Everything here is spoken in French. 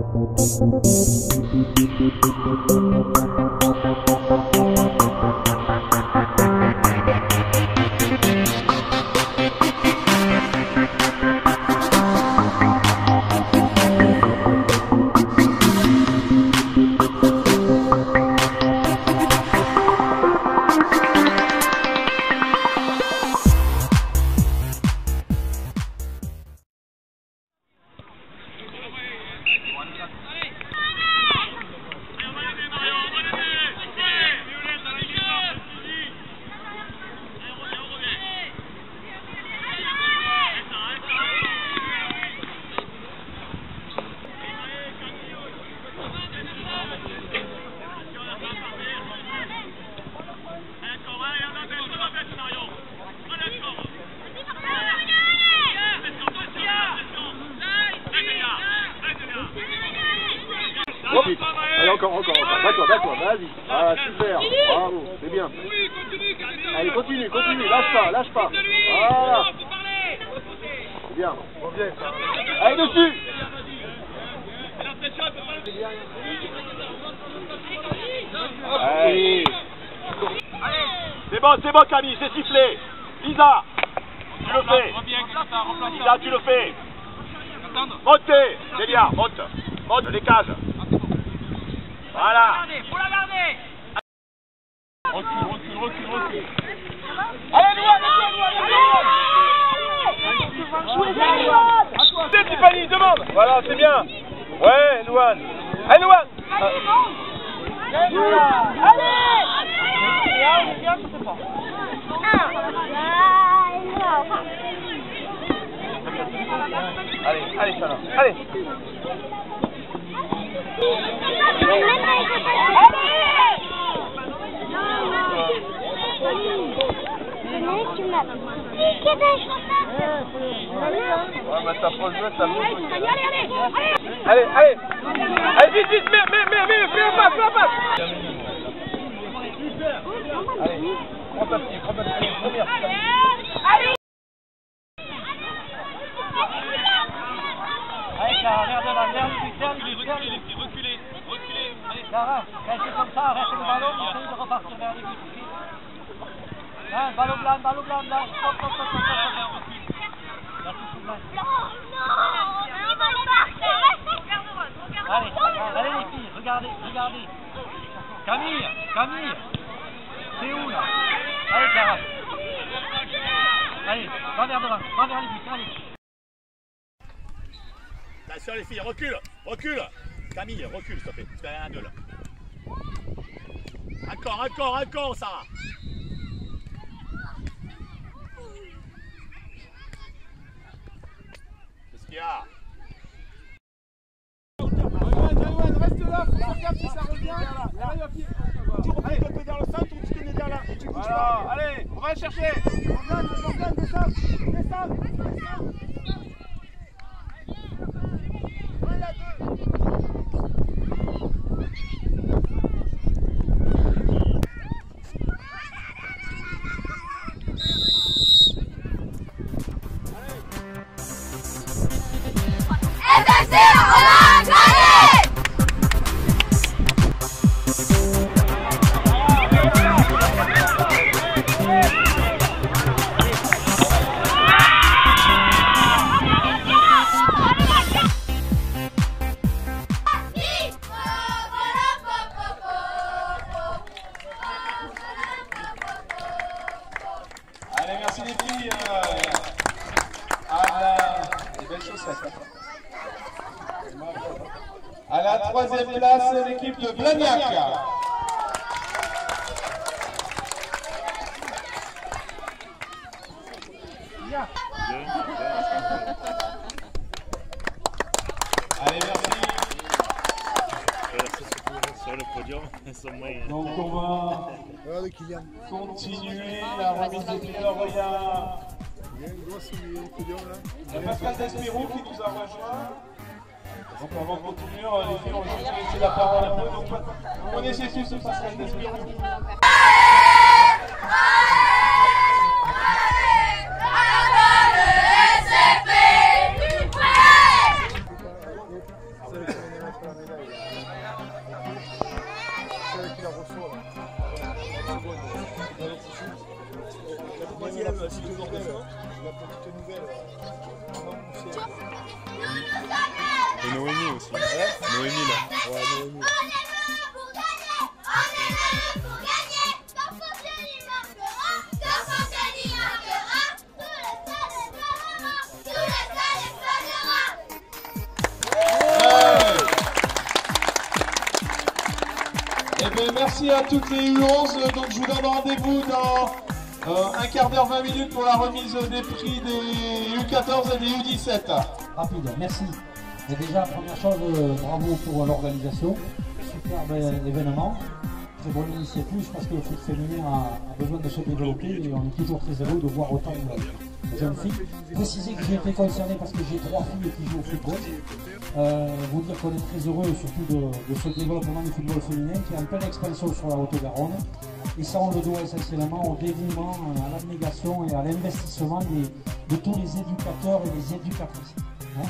Allez, vas-y. Ah, super. Bravo, c'est bien. Allez, continue, continue. Lâche pas, lâche pas. Voilà. C'est bien. Allez, dessus. Allez. C'est bon, c'est bon, Camille, c'est sifflé. Lisa, tu le fais. Lisa, tu le fais. Montez, c'est bien, monte. Monte les cases. Voilà. Faut la garder Recule, recule, recule, recule. Allez, Louane, allez, Louane C'est Voilà, c'est bien. Ouais, Louane. Allez, Louane. Allez, allez, Chana. Allez. Ouais, mais t'as pas joué, t'as Allez, allez. Allez, vite, vite, mets, mets, mets, mets, fais un passe, fais un passe. Allez, prends ta fille, prends ta fille, première. Allez, Clara, vers devant, vers lui, vers lui, vers lui. Reculez, reculez, allez. Clara, restez comme ça, restez le ballon, essayez de repartir vers les buts, Hein, ballon blanc, ballon blanc, blanc, stop, stop, stop, stop, stop. Merci, Sylvain. Allez, allez les filles, regardez, regardez. Camille, Camille, c'est où là Allez Clara. Allez, va vers devant, va vers les buts, allez. Attention les filles, recule, recule. Camille, recule s'il te plaît. Tu fais un, deux là. Encore, encore, encore, Sarah. Qu'est-ce qu'il y a reste là, faut regarder si ça revient. Arrive à pied. Tu reprends le pied dans le centre ou tu connais derrière Tu bouges Voilà, pas. allez, on va le chercher. Morgane, Morgane. Merci les filles. à la... des belles chaussettes. À la troisième place, l'équipe de Blagnac. Allez, le podium. Donc on va continuer la remise de Victoria. Il y a Pascal Despirou qui nous a rejoint. Donc avant de continuer, les filles, on va juste laisser la parole un peu. Donc vous connaissez tous ce Pascal Despirou Et Noémie aussi. Noémie là. Ouais, Noémie. Eh bien, merci à toutes les U11. Donc, je vous donne rendez-vous dans euh, un quart d'heure, 20 minutes pour la remise des prix des U14 et des U17. Rapide, merci. Et déjà, première chose, euh, bravo pour l'organisation. Superbe euh, événement. Très bonne initiative. Je pense que le foot féminin a besoin de se développer et on est toujours très heureux de voir autant de, de jeunes filles. Préciser que j'ai été concerné parce que j'ai trois filles qui jouent au football. Euh, vous dire qu'on est très heureux surtout de, ce développement du football féminin qui est en pleine expansion sur la Haute-Garonne. Et ça, on le doit essentiellement au dévouement, à l'abnégation et à l'investissement de tous les éducateurs et les éducatrices. hein.